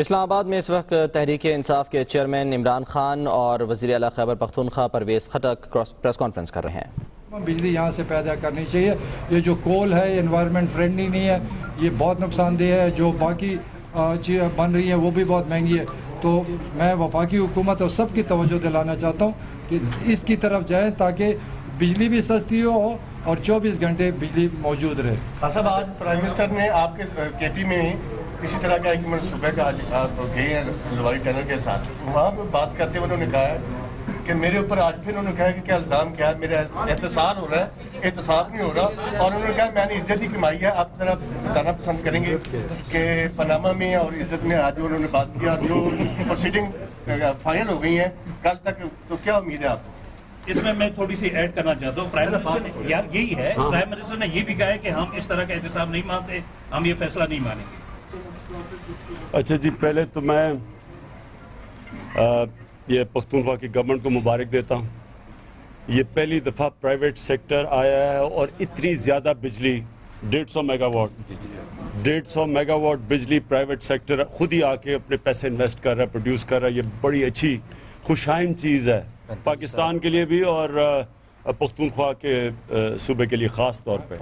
इस्लामाबाद में इस वक्त तहरीक इंसाफ के चेयरमैन इमरान खान और वजी अला खैबर पख्तूनखा परवेज खटक प्रेस कॉन्फ्रेंस कर रहे हैं। बिजली यहाँ से पैदा करनी चाहिए। ये जो कोल है इन्वायरमेंट फ्रेंडली नहीं है ये बहुत नुकसानदेह है। जो बाकी चीज़ें बन रही हैं वो भी बहुत महँगी है। तो मैं वफाकी हुकूमत और सबकी तवज्जो दिलाना चाहता हूँ कि इसकी तरफ़ जाएँ ताकि बिजली भी सस्ती हो और 24 घंटे बिजली मौजूद रहे। साहब आज प्राइम मिनिस्टर ने आपके के पी में इसी तरह का एक सुबह का गए हैं लवारी टनल के साथ। वहाँ पर बात करते हुए उन्होंने कहा कि मेरे ऊपर आज फिर उन्होंने कहा कि क्या इल्ज़ाम क्या है मेरा एहतसार हो रहा है एहतसाब नहीं हो रहा। और उन्होंने कहा मैंने इज़्ज़त ही कमाई है आप जरा बताना पसंद करेंगे कि पनामा में और इज़्ज़त में आज उन्होंने बात किया जो प्रोसीडिंग फाइनल हो गई है कल तक तो क्या उम्मीद है आपको? इसमें मैं थोड़ी सी ऐड करना चाहता हूँ। प्राइम मिनिस्टर ने यार यही है हाँ। प्राइम मिनिस्टर ने ये भी कहा है कि हम इस तरह का एहतसाब नहीं मानते हम ये फैसला नहीं मानेंगे। अच्छा जी पहले तो मैं आ, ये पख्तूनख्वा की गवर्नमेंट को मुबारक देता हूँ। ये पहली दफ़ा प्राइवेट सेक्टर आया है और इतनी ज़्यादा बिजली डेढ़ सौ मेगावाट डेढ़ सौ मेगावाट बिजली प्राइवेट सेक्टर खुद ही आके अपने पैसे इन्वेस्ट कर रहा है प्रोड्यूस कर रहा है। ये बड़ी अच्छी खुशाइन चीज़ है पाकिस्तान के लिए भी और पख्तूनख्वा के सूबे के लिए ख़ास तौर पर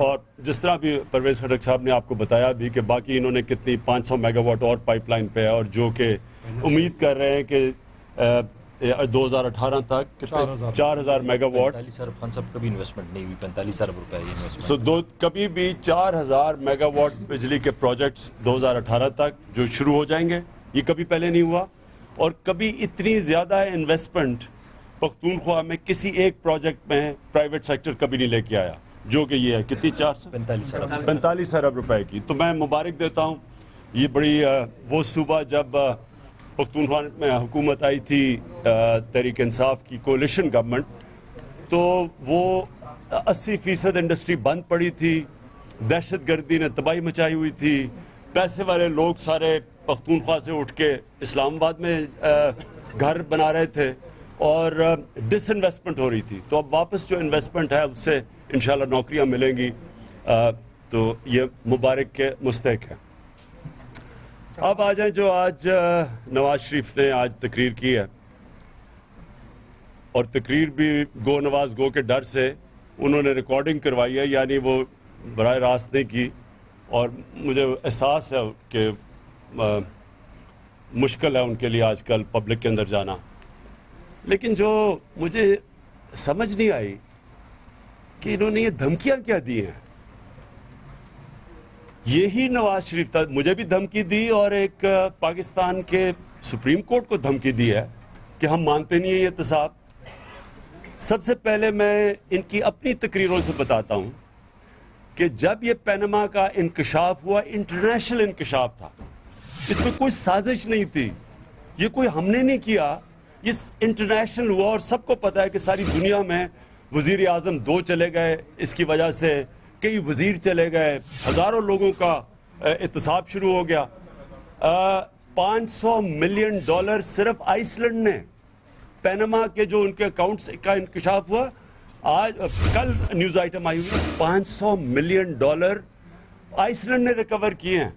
और जिस तरह भी परवेज खटक साहब ने आपको बताया भी कि बाकी इन्होंने कितनी 500 मेगावाट और पाइपलाइन पे है और जो कि उम्मीद कर रहे हैं कि दो हज़ार अठारह तक चार हज़ार। मेगावाट। कभी इन्वेस्टमेंट नहीं हुई पैंतालीस अरब रुपए सो दो कभी भी चार हज़ार मेगावाट बिजली के प्रोजेक्ट्स 2018 तक जो शुरू हो जाएँगे ये कभी पहले नहीं हुआ। और कभी इतनी ज़्यादा इन्वेस्टमेंट पख्तूनख्वा में किसी एक प्रोजेक्ट में प्राइवेट सेक्टर कभी नहीं लेके आया। जो कि ये है कितनी चार सौ? पैंतालीस अरब। पैंतालीस अरब रुपए की। तो मैं मुबारक देता हूँ। ये बड़ी वो सुबह जब पख्तूनख्वा में हुकूमत आई थी तहरीक इंसाफ की कोलिशन गवर्नमेंट तो वो 80 फ़ीसद इंडस्ट्री बंद पड़ी थी। दहशत गर्दी ने तबाही मचाई हुई थी। पैसे वाले लोग सारे पख्तूनख्वा से उठ के इस्लामाबाद में घर बना रहे थे और डिसइन्वेस्टमेंट हो रही थी। तो अब वापस जो इन्वेस्टमेंट है उससे इन नौकरियाँ मिलेंगी। आ, तो ये मुबारक के मुस्तक है। अब आ जाए जो आज नवाज़ शरीफ ने आज तकरीर की है। और तकरीर भी गो नवाज़ गो के डर से उन्होंने रिकॉर्डिंग करवाई है यानी वो बर रास्त नहीं की। और मुझे एहसास है कि मुश्किल है उनके लिए आजकल पब्लिक के अंदर जाना। लेकिन जो मुझे समझ नहीं आई कि इन्होंने ये धमकियाँ क्या दी हैं? ये ही नवाज़ शरीफ था, मुझे भी धमकी दी और एक पाकिस्तान के सुप्रीम कोर्ट को धमकी दी है कि हम मानते नहीं है ये तसाब सबसे पहले मैं इनकी अपनी तकरीरों से बताता हूँ कि जब ये पैनमा का इंकशाफ हुआ, इंटरनेशनल इंकशाफ था, इसमें कोई साजिश नहीं थी, ये कोई हमने नहीं किया, ये इंटरनेशनल हुआ और सबको पता है कि सारी दुनिया में वज़ीर अजम दो चले गए, इसकी वजह से कई वज़ीर चले गए। हज़ारों लोगों का एहतसाब शुरू हो गया। पाँच सौ मिलियन डॉलर सिर्फ़ आइसलैंड ने, पैनमा के जो उनके अकाउंट्स का इंकशाफ हुआ, आज कल न्यूज़ आइटम आई हुई, पाँच सौ मिलियन डॉलर आइसलैंड ने रिकवर किए हैं।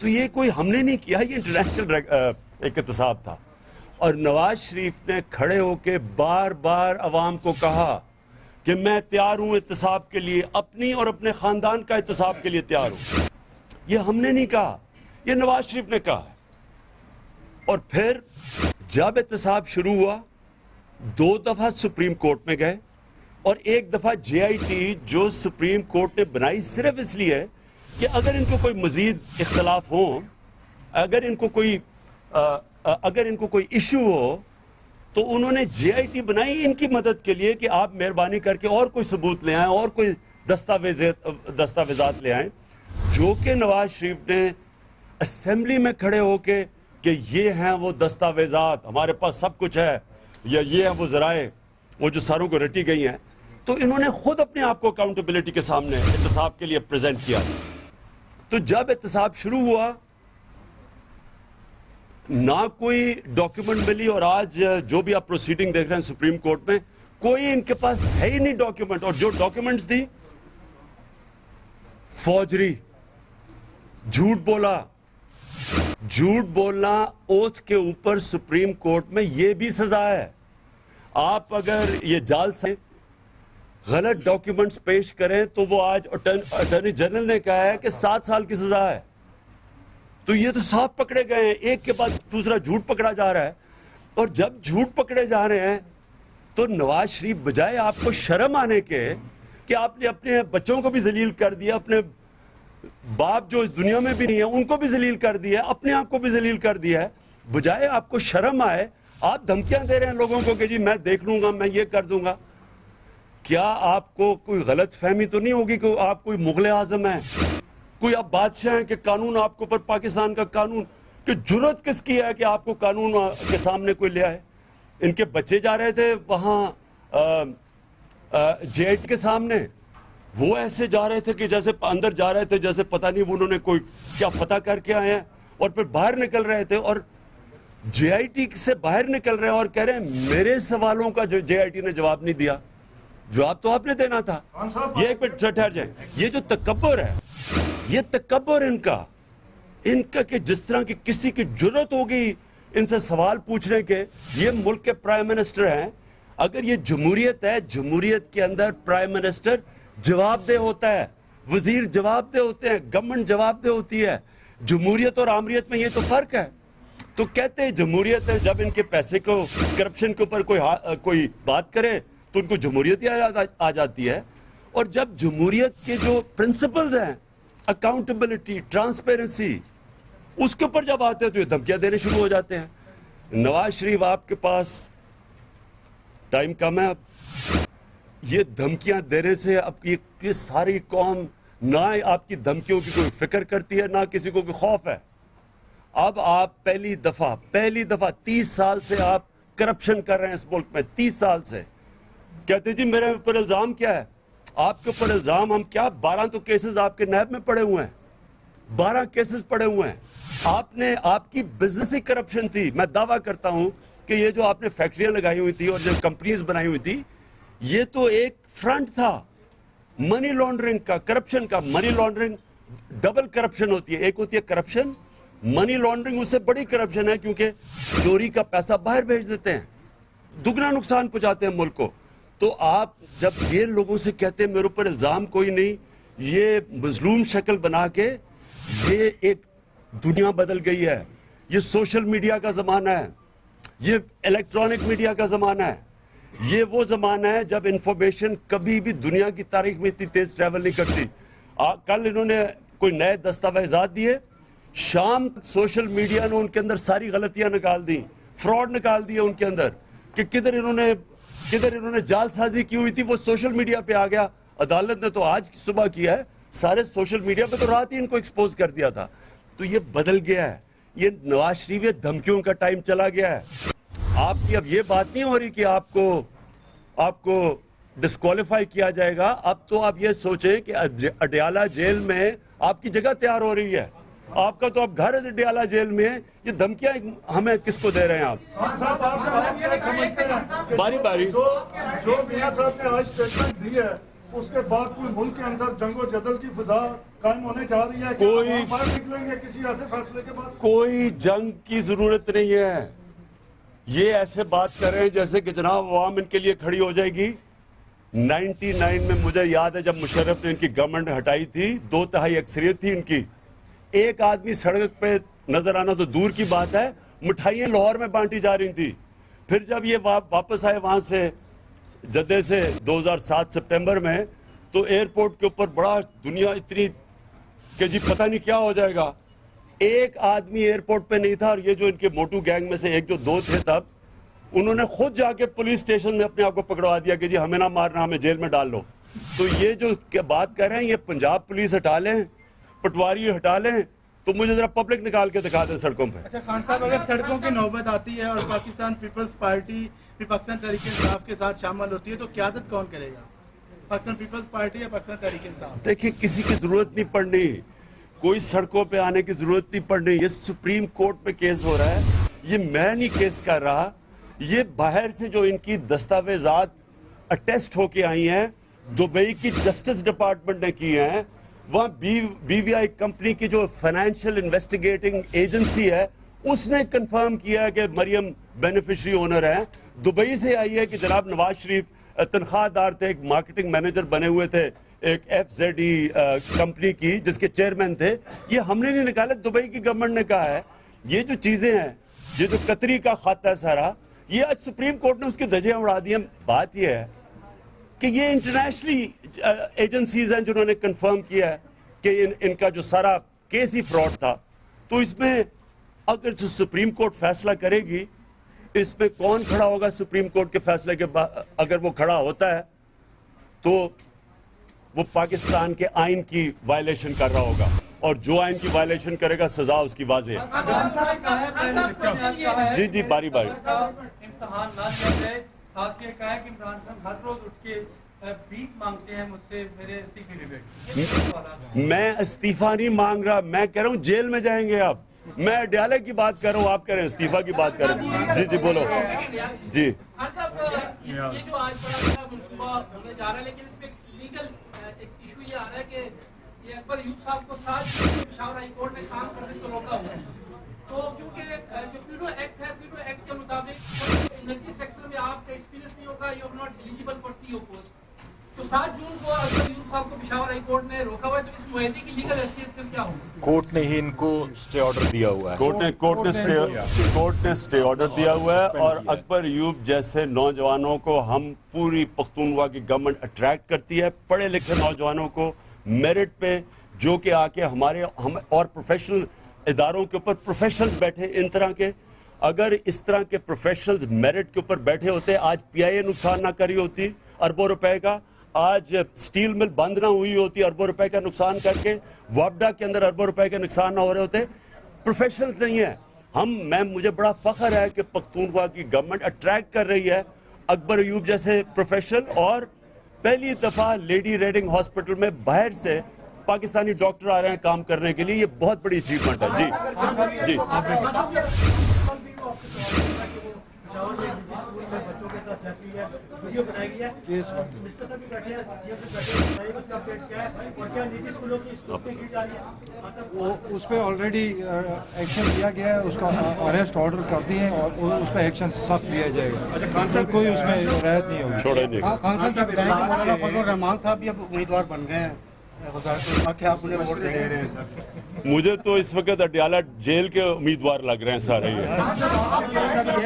तो ये कोई हमने नहीं किया, ये इंटरनेशनल एक एहतसाब था। और नवाज़ शरीफ ने खड़े होकर बार बार आवाम को कहा कि मैं तैयार हूँ एहतसाब के लिए अपनी और अपने खानदान का एहतसाब के लिए तैयार हूँ। यह हमने नहीं कहा यह नवाज़ शरीफ ने कहा और फिर जब एहतसाब शुरू हुआ दो दफ़ा सुप्रीम कोर्ट में गए और एक दफ़ा जेआईटी जो सुप्रीम कोर्ट ने बनाई सिर्फ़ इसलिए कि अगर इनको कोई मजीद इख्तलाफ हो अगर इनको कोई आ, अगर इनको कोई इशू हो तो उन्होंने जेआईटी बनाई इनकी मदद के लिए कि आप मेहरबानी करके और कोई सबूत ले आए, और कोई दस्तावेज़, दस्तावेजात ले आए। जो कि नवाज़ शरीफ ने असेंबली में खड़े होके कि ये हैं वो दस्तावेजात, हमारे पास सब कुछ है, या ये हैं वो जराए, वो जो सारों को रटी गई हैं। तो इन्होंने खुद अपने आप को अकाउंटेबिलिटी के सामने एहतसाब के लिए प्रेजेंट किया। तो जब एहतसाब शुरू हुआ ना कोई डॉक्यूमेंट मिली और आज जो भी आप प्रोसीडिंग देख रहे हैं सुप्रीम कोर्ट में, कोई इनके पास है ही नहीं डॉक्यूमेंट और जो डॉक्यूमेंट्स दी फौजरी झूठ बोला। झूठ बोलना ओथ के ऊपर सुप्रीम कोर्ट में यह भी सजा है। आप अगर ये जाल से गलत डॉक्यूमेंट्स पेश करें तो वो आज अटॉर्नी जनरल ने कहा है कि सात साल की सजा है। तो ये तो साफ़ पकड़े गए हैं। एक के बाद दूसरा झूठ पकड़ा जा रहा है। और जब झूठ पकड़े जा रहे हैं तो नवाज़ शरीफ बजाय आपको शर्म आने के कि आपने अपने बच्चों को भी जलील कर दिया, अपने बाप जो इस दुनिया में भी नहीं है, उनको भी जलील कर दिया, अपने आप को भी जलील कर दिया है। बजाय आपको शर्म आए, आप धमकियाँ दे रहे हैं लोगों को कि जी मैं देख लूँगा, मैं ये कर दूँगा। क्या आपको कोई गलत फहमी तो नहीं होगी कि आप कोई मुगल आज़म है? कोई आप बादशाह हैं कि कानून आपके ऊपर पाकिस्तान का कानून कि ज़रूरत किसकी है कि आपको कानून के सामने कोई ले आए? इनके बच्चे जा रहे थे वहाँ जे के सामने। वो ऐसे जा रहे थे कि जैसे अंदर जा रहे थे जैसे पता नहीं उन्होंने कोई क्या पता करके आए हैं और फिर बाहर निकल रहे थे और जेआईटी से बाहर निकल रहे हैं और कह रहे हैं मेरे सवालों का जो जेआईटी ने जवाब नहीं दिया। जवाब तो आपने देना था। ये एक मिनट ठहर जाए। ये जो तकबर है ये तकबर इनका इनका कि जिस तरह की किसी की ज़रूरत होगी इनसे सवाल पूछने के ये मुल्क के प्राइम मिनिस्टर हैं। अगर ये जमहूरियत है जमहूरियत के अंदर प्राइम मिनिस्टर जवाबदेह होता है वज़ीर जवाबदेह होते हैं गवर्नमेंट जवाबदेह होती है जमहूरियत और आमरीत में ये तो फ़र्क है। तो कहते हैं जमहूरियत है जब इनके पैसे को करप्शन के ऊपर कोई कोई बात करे तो उनको जमहूरियत ही आ, आ जाती है। और जब जमहूरियत के जो प्रिंसिपल्स हैं अकाउंटेबिलिटी ट्रांसपेरेंसी उसके ऊपर जब आते हैं तो ये धमकियाँ देने शुरू हो जाते हैं। नवाज़ शरीफ आपके पास टाइम कम है अब। ये धमकियाँ देने से ये, ये सारी कौम ना आपकी धमकियों की कोई फ़िक्र करती है ना किसी को कोई खौफ है। अब आप पहली दफ़ा पहली दफ़ा तीस साल से आप करप्शन कर रहे हैं इस मुल्क में तीस साल से। कहते जी मेरे ऊपर इल्ज़ाम क्या है? आपके ऊपर इल्ज़ाम, हम क्या बारह तो केसेस आपके नैब में पड़े हुए हैं? बारह केसेस पड़े हुए हैं। आपने, आपकी बिज़नेस ही करप्शन थी। मैं दावा करता हूँ कि ये जो आपने फैक्ट्रियाँ लगाई हुई थी और जो कंपनीज़ बनाई हुई थी, ये तो एक फ्रंट था। मनी लॉन्ड्रिंग का करप्शन का मनी लॉन्ड्रिंग डबल करप्शन होती है। एक होती है करप्शन मनी लॉन्ड्रिंग उससे बड़ी करप्शन है क्योंकि चोरी का पैसा बाहर भेज देते हैं। दुगना नुकसान पहुंचाते हैं मुल्क को। तो आप जब ये लोगों से कहते हैं मेरे ऊपर इल्ज़ाम कोई नहीं ये मजलूम शक्ल बना के ये एक दुनिया बदल गई है। ये सोशल मीडिया का ज़माना है ये इलेक्ट्रॉनिक मीडिया का ज़माना है। ये वो ज़माना है जब इंफॉर्मेशन कभी भी दुनिया की तारीख में इतनी तेज़ ट्रैवल नहीं करती। आ, कल इन्होंने कोई नए दस्तावेजात दिए शाम सोशल मीडिया ने उनके अंदर सारी गलतियाँ निकाल दी फ्रॉड निकाल दिए उनके अंदर कि किधर इन्होंने किधर इन्होंने जालसाजी की हुई थी, वो सोशल मीडिया पे आ गया। अदालत ने तो आज सुबह किया है, सारे सोशल मीडिया पे तो रात ही इनको एक्सपोज कर दिया था। तो ये बदल गया है। ये नवाज़ शरीफ, ये धमकियों का टाइम चला गया है। आपकी अब ये बात नहीं हो रही कि आपको आपको डिस्कालीफाई किया जाएगा। अब तो आप ये सोचें कि अडयाला जेल में आपकी जगह तैयार हो रही है। आपका तो अब घर है डियाला जेल में ये धमकियाँ हमें किसको दे रहे हैं आप? बारी बारी। जो जो मियाँ साहब ने आज स्टेटमेंट दी है उसके बाद कोई मुल्क के अंदर जंगो जदल की फिजा कायम होने जा रही है कोई बाहर निकलेंगे किसी ऐसे फैसले के बाद? कोई जंग की ज़रूरत नहीं है। ये ऐसे बात कर रहे हैं जैसे कि जनाब अवाम इनके लिए खड़ी हो जाएगी। 99 में मुझे याद है जब मुशर्रफ ने इनकी गवर्नमेंट हटाई थी दो तहाई अक्सरियत थी इनकी। एक आदमी सड़क पे नज़र आना तो दूर की बात है। मिठाइयाँ लाहौर में बांटी जा रही थी। फिर जब ये वा, वापस आए वहाँ से जद्दे से 2007 सितंबर में तो एयरपोर्ट के ऊपर बड़ा दुनिया इतनी कि जी पता नहीं क्या हो जाएगा। एक आदमी एयरपोर्ट पे नहीं था और ये जो इनके मोटू गैंग में से एक जो दो थे तब उन्होंने खुद जाके पुलिस स्टेशन में अपने आप को पकड़वा दिया कि जी हमें ना मारना हमें जेल में डाल लो। तो ये जो बात कर रहे हैं ये पंजाब पुलिस हटा लें पटवारी हटा लें तो मुझे जरा पब्लिक निकाल के दिखा दें सड़कों पे। अच्छा खान साहब अगर सड़कों की नौबत आती है और पाकिस्तान पीपल्स पार्टी विपक्षन तरीके इंसाफ के साथ शामिल होती है तो क्यादत कौन करेगा? पाकिस्तान पीपल्स पार्टी या पाकिस्तान तरीके इंसाफ देखिए किसी की ज़रूरत नहीं पड़नी। कोई सड़कों पे आने की ज़रूरत नहीं पड़नी। ये सुप्रीम कोर्ट में केस हो रहा है। ये मैं नहीं केस कर रहा। ये बाहर से जो इनकी दस्तावेजात अटेस्ट होके आई हैं दुबई की जस्टिस डिपार्टमेंट ने की हैं वहाँ बीवीआई कंपनी की जो फाइनेंशियल इन्वेस्टिगेटिंग एजेंसी है, उसने कंफर्म किया कि मरियम बेनिफिशरी ओनर है। दुबई से आई है कि जनाब नवाज़ शरीफ तनख्वाहदार थे, एक मार्केटिंग मैनेजर बने हुए थे, एक एफ़ जेड ई कंपनी की, जिसके चेयरमैन थे। ये हमने नहीं निकाले, दुबई की गवर्नमेंट ने कहा है। ये जो चीज़ें हैं, ये जो कतरी का खाता है सारा ये आज सुप्रीम कोर्ट ने उसकी धजियाँ उड़ा दी हैं। बात ये है कि ये इंटरनेशनली एजेंसीज हैं जिन्होंने कंफर्म किया है कि इन, इनका जो सारा केस ही फ्रॉड था। तो इसमें अगर जो सुप्रीम कोर्ट फैसला करेगी इसमें कौन खड़ा होगा सुप्रीम कोर्ट के फैसले के बाद अगर वो खड़ा होता है तो वो पाकिस्तान के आइन की वायलेशन कर रहा होगा। और जो आइन की वायलेशन करेगा सजा उसकी वाजे जी जी बारी बारी साथ ये कहा है कि इमरान खान हर रोज उठ के बीट मांगते हैं मुझसे मेरे इस्तीफे मैं इस्तीफा नहीं मांग रहा मैं कह रहा हूँ जेल में जाएँगे आप। मैं अडयाले की बात कर रहा हूँ आप कह रहे हैं इस्तीफा की बात कर रहे हैं। जी जी बोलो। जी। हाँ साहब इस ये जो आज बड़ा बड़ा मनसूबा होने जा रहा है लेकिन इसमें लीगल एक इशू ये आ रहा है कि ये अकबर यूब साहब को साथ पेशावर हाई कोर्ट ने काम करने से रोका हुआ है तो क्योंकि अ, जो प्यूरो एक्ट है प्यूरो एक्ट के मुताबिक एनर्जी सेक्टर में आपका एक्सपीरियंस नहीं होगा you are not eligible for CEO post तो सात जून को अकबर यूब साहब को पेशावर हाई कोर्ट ने रोका हुआ है तो इस मुहिदे की लीगल हैसियत फिर क्या होगी कोर्ट ने ही इनको स्टे ऑर्डर दिया हुआ है। कोर्ट ने कोर्ट ने स्टे कोर्ट ने स्टे ऑर्डर दिया हुआ है और अकबर यूब जैसे नौजवानों को हम पूरी पख्तूनवा की गवर्नमेंट अट्रैक्ट करती है। पढ़े लिखे नौजवानों को मेरिट पे जो कि आके हमारे हम और प्रोफेशनल इदारों के ऊपर प्रोफेशनल्स बैठे इन तरह के। अगर इस तरह के प्रोफेशनल्स मेरिट के ऊपर बैठे होते आज पीआईए नुकसान ना करी होती अरबों रुपए का आज स्टील मिल बंद ना हुई होती, अरबों रुपए का नुकसान करके, वापडा के अंदर अरबों रुपए के नुकसान ना हो रहे होते। प्रोफेशनल्स नहीं है। हम, मैं, मुझे बड़ा फख्र है कि पख्तूनख्वा की गवर्नमेंट अट्रैक्ट कर रही है अकबर अयूब जैसे प्रोफेशनल और पहली दफ़ा लेडी रेडिंग हॉस्पिटल में बाहर से पाकिस्तानी डॉक्टर आ रहे हैं काम करने के लिए। ये बहुत बड़ी अचीवमेंट है। जी। जी बच्चों के साथ जाती है वीडियो बनाई गई है मिनिस्टर साहब भी बैठे हैं सीएम भी बैठे हैं बताइए उसका अपडेट क्या है और क्या निजी स्कूलों की स्कूटिंग की जा रही है हाँ सर वो उस पर ऑलरेडी एक्शन लिया गया है उसका अरेस्ट ऑर्डर कर दिए हैं और उस पर एक्शन सख्त लिया जाएगा। अच्छा खान साहब कोई उसमें रियायत नहीं होगी। छोड़े नहीं। खान साहब रहमान साहब भी अब उम्मीदवार बन गए हैं। वजारत आप उन्हें वोट दे रहे हैं सर मुझे तो इस वक्त अडयाला जेल के उम्मीदवार लग रहे हैं सारे ये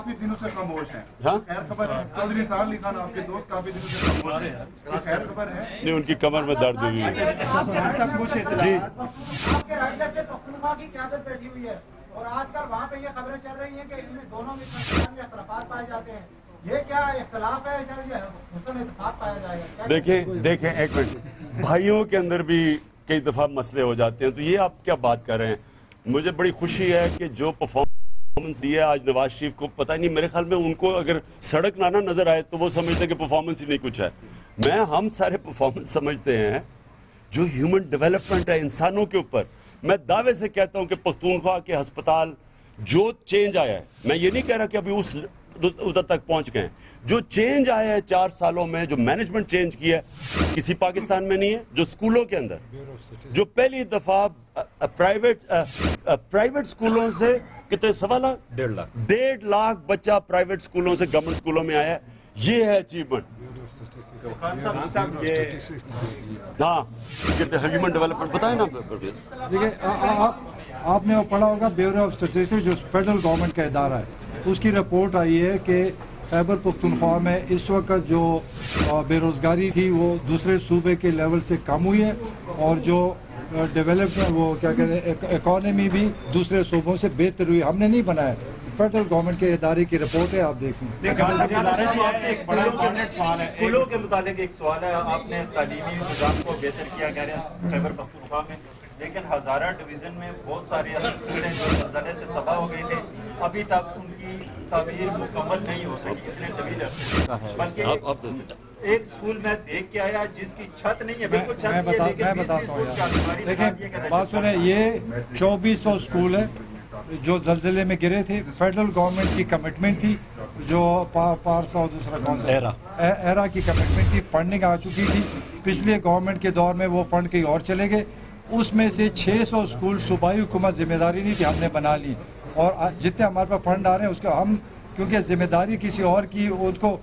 काफ़ी दिनों से खामोश हैं। हाँ? खैर खबर है। चौधरी साहब खान आपके दोस्त काफ़ी दिनों से खामोश हैं। खैर खबर है। नहीं उनकी कमर में दर्द हुई है। खान साहब कुछ जी। आपके राइट लेफ़्ट पख्तूनख्वा की क्यादत बैठी हुई है और आजकल वहाँ पे ये खबरें चल रही हैं कि इनमें दोनों में अख्तलाफात पाए जाते हैं। ये क्या इख्तलाफ है सर ये हुसन इतफाक पाया जाएगा देखें देखें एक मिनट। भाइयों के अंदर भी कई दफ़ा मसले हो जाते हैं तो ये आप क्या बात कर रहे हैं? मुझे बड़ी खुशी है कि जो परफॉर्मेंस दी है आज नवाज़ शरीफ को। पता नहीं, मेरे ख्याल में उनको अगर सड़क ना नज़र आए तो वो समझते हैं कि परफॉर्मेंस ही नहीं कुछ है। मैं, हम सारे परफॉर्मेंस समझते हैं जो ह्यूमन डेवलपमेंट है इंसानों के ऊपर। मैं दावे से कहता हूँ कि पख्तूनख्वा के अस्पताल जो चेंज आया है, मैं ये नहीं कह रहा कि अभी उस उधर तक पहुँच गए जो चेंज आया है चार सालों में, जो मैनेजमेंट चेंज किया है, किसी पाकिस्तान में नहीं है, जो स्कूलों के अंदर। जो पहली दफ़ा प्राइवेट प्राइवेट स्कूलों से कितने सवा लाख? डेढ़ लाख। डेढ़ लाख बच्चा प्राइवेट स्कूलों से गवर्नमेंट स्कूलों में आया है। ये है अचीवमेंट हाँ ह्यूमन डेवलपमेंट बताए ना देखिए आप आपने वो पढ़ा होगा ब्यूरो ऑफ़ स्टेटिस्टिक्स जो फेडरल गवर्नमेंट का इदारा है। उसकी रिपोर्ट आई है कि खैबर पख्तूनख्वा में इस वक्त जो बेरोज़गारी थी वो दूसरे सूबे के लेवल से कम हुई है और जो डेवलपमेंट वो क्या कहते हैं इकॉनमी भी दूसरे सूबों से बेहतर हुई। हमने नहीं बनाया। फेडरल गवर्नमेंट के इदारे की रिपोर्ट है आप देखें। खान साहब गुजारिश है आपसे एक बड़ा इम्पोर्टेंट सवाल है। स्कूलों के मुतालिक एक सवाल है आपने तालीमी निज़ाम को बेहतर किया कह रहे हैं खैबर पख्तूनख्वा में। लेकिन हजारा डिवीज़न में बहुत सारे स्कूल हैं जो से तबाह हो गए थे। अभी तक उनकी तामीर मुकम्मल नहीं हो सकी इतने तवील बल्कि एक स्कूल में देख के आया जिसकी छत नहीं है बिल्कुल छत मैं है, बता लेकिन मैं बताता हूँ देखिए बात सुने ये चौबीस सौ स्कूल है जो जलजिले में गिरे थे। फेडरल गवर्नमेंट की कमिटमेंट थी जो पा, पारसा और दूसरा कौन सा? एरा। ए- एरा की कमिटमेंट थी फंडिंग आ चुकी थी। पिछले गवर्नमेंट के दौर में वो फंड कहीं और चले गए। उसमें से 600 स्कूल सूबाई हुकूमत ज़िम्मेदारी नहीं थी हमने बना ली। और जितने हमारे पास फंड आ रहे हैं, उसका हम, क्योंकि ज़िम्मेदारी किसी और की उसको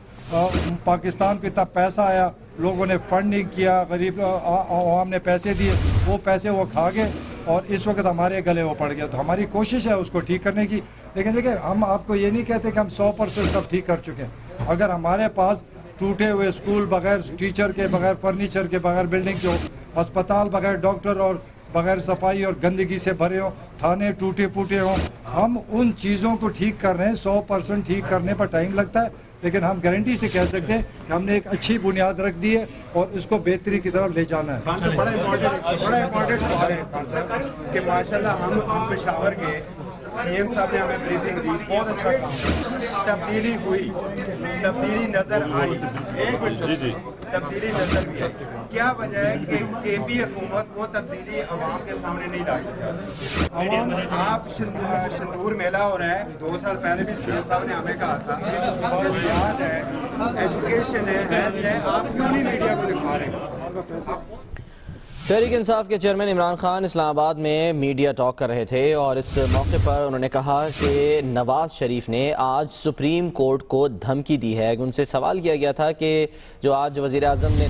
पाकिस्तान को इतना पैसा आया, लोगों ने फंडिंग किया, गरीब आवाम ने पैसे दिए, वो पैसे वो खा गए, और इस वक्त हमारे गले वो पड़ गया। तो हमारी कोशिश है उसको ठीक करने की, लेकिन देखिए, हम आपको ये नहीं कहते कि हम सौ परसेंट सब ठीक कर चुके हैं। अगर हमारे पास टूटे हुए स्कूल बगैर टीचर के, बगैर फर्नीचर के, बगैर बिल्डिंग के अस्पताल बगैर डॉक्टर और बगैर सफ़ाई और गंदगी से भरे हों थाने टूटे फूटे हों हम उन चीज़ों को ठीक कर रहे हैं सौ परसेंट ठीक करने पर टाइम लगता है लेकिन हम गारंटी से कह सकते हैं कि हमने एक अच्छी बुनियाद रख दी है और इसको बेहतरी की तरफ़ ले जाना है। खान साहब बड़ा इम्पोर्टेंट बड़ा इम्पोर्टेंट सवाल है खान साहब कि माशाल्लाह हम हम पेशावर के सीएम साहब ने हमें ब्रीफिंग दी बहुत अच्छा काम तब्दीली हुई तब्दीली नज़र आई। एक मिनट। जी जी। तब्दीली नज़र भी है। क्या वजह है कि के पी हुकूमत वो तब्दीली अवाम के सामने नहीं ला सकी आप सिंदूर मेला हो रहा है दो साल पहले भी सी एम साहब ने हमें कहा था। और याद है एजुकेशन है है आप क्यों नहीं मीडिया को दिखा रहे आप तहरीक इंसाफ के चेयरमैन इमरान खान इस्लामाबाद में मीडिया टॉक कर रहे थे और इस मौके पर उन्होंने कहा कि नवाज़ शरीफ ने आज सुप्रीम कोर्ट को धमकी दी है। उनसे सवाल किया गया था कि जो आज वज़ीर अजम ने